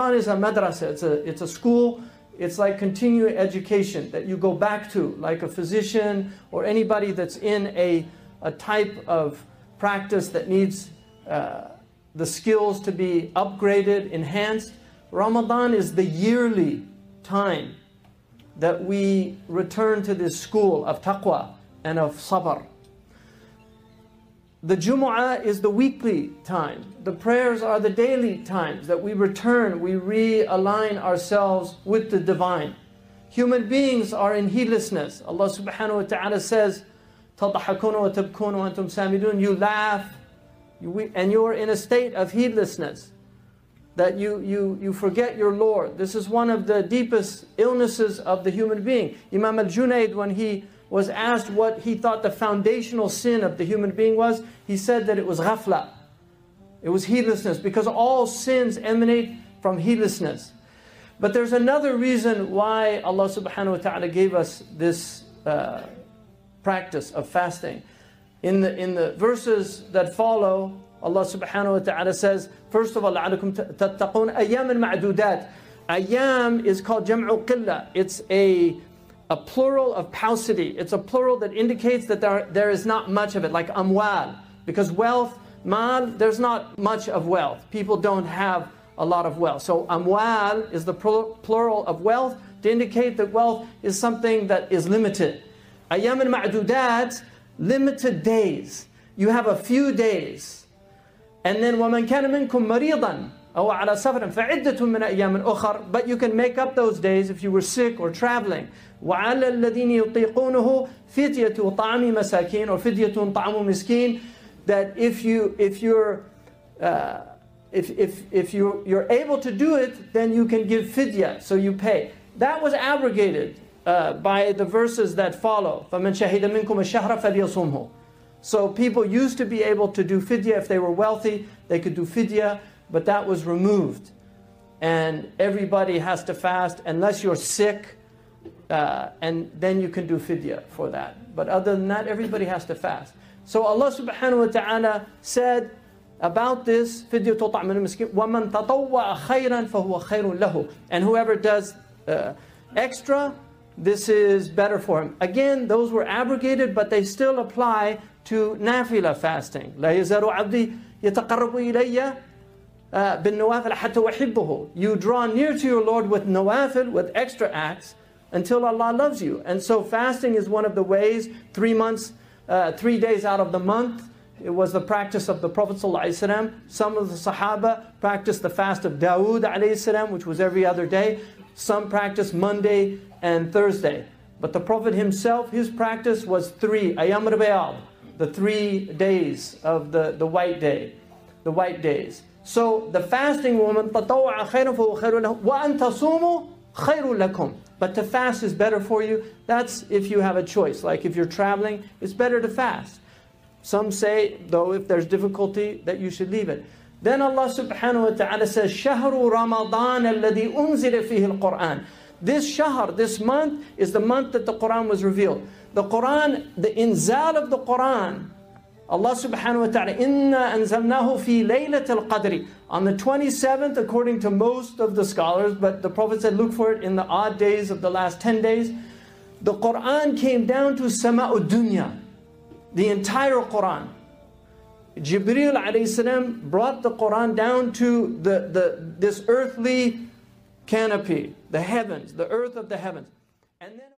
Ramadan is a madrasa, it's a, it's a school, it's like continuing education that you go back to, like a physician or anybody that's in a, a type of practice that needs uh, the skills to be upgraded, enhanced. Ramadan is the yearly time that we return to this school of taqwa and of sabr. The Jumu'ah is the weekly time. The prayers are the daily times that we return, we realign ourselves with the divine. Human beings are in heedlessness. Allah subhanahu wa ta'ala says, تَضْحَكُونَ وَتَبْكُونَ وَأَنْتُمْ سَامِدُونَ You laugh you, and you're in a state of heedlessness. That you, you, you forget your Lord. This is one of the deepest illnesses of the human being. Imam al-Junaid, when he was asked what he thought the foundational sin of the human being was, he said that it was ghafla. It was heedlessness because all sins emanate from heedlessness. But there's another reason why Allah subhanahu wa ta'ala gave us this uh, practice of fasting. In the, in the verses that follow, Allah subhanahu wa ta'ala says, first of all, لَعَلَكُمْ تَتَّقُونَ أَيَّامٍ مَعْدُودَاتٍ Ayyam is called jam'u qilla. It's a a plural of paucity. It's a plural that indicates that there, there is not much of it, like amwal. Because wealth, mal, there's not much of wealth. People don't have a lot of wealth. So amwal is the plural of wealth to indicate that wealth is something that is limited. Ayam al-ma'dudat, limited days. You have a few days. And then وَمَنْ كَانَ مِنْكُمْ مَرِيضًا أو على سفر فعدة من أيام أخر but you can make up those days if you were sick or traveling وعلى الذين يطيقونه فدية طعام مساكين or فدية طعام مسكين that if you if you're uh, if, if, if you, you're able to do it, then you can give fidya, so you pay. That was abrogated uh, by the verses that follow. فَمَنْ شَهِدَ مِنْكُمْ الشَّهْرَ فَلْيَصُمْهُ So people used to be able to do fidya if they were wealthy, they could do fidya but that was removed. And everybody has to fast unless you're sick, uh, and then you can do fidya for that. But other than that, everybody has to fast. So Allah subhanahu wa ta'ala said about this, فِدْيَةُ طَعْمٍ الْمِسْكِينَ وَمَنْ تَطَوَّعَ خَيْرًا فَهُوَ خَيْرٌ لَهُ And whoever does uh, extra, this is better for him. Again, those were abrogated, but they still apply to nafila fasting. لَا يَزَرُ عَبْدِي يَتَقَرَّبُ إِلَيَّ uh, you draw near to your Lord with nawafil, with extra acts, until Allah loves you. And so fasting is one of the ways, three months, uh, three days out of the month, it was the practice of the Prophet ﷺ. Some of the Sahaba practiced the fast of Dawood ﷺ, which was every other day. Some practiced Monday and Thursday. But the Prophet himself, his practice was three, Ayam al the three days of the, the white day the white days. So the fasting woman, تطوع خيرا فهو خير له وأن تصوموا خير لكم. But to fast is better for you. That's if you have a choice. Like if you're traveling, it's better to fast. Some say, though, if there's difficulty, that you should leave it. Then Allah subhanahu wa ta'ala says, شهر رمضان الذي أنزل فيه القرآن. This shahr, this month, is the month that the Quran was revealed. The Quran, the inzal of the Quran Allah subhanahu wa ta'ala, Inna anzalnahu fi laylatil qadri. On the 27th, according to most of the scholars, but the Prophet said, look for it in the odd days of the last 10 days. The Quran came down to sama'ud dunya, the entire Quran. Jibreel alayhi salam brought the Quran down to the, the, this earthly canopy, the heavens, the earth of the heavens. And then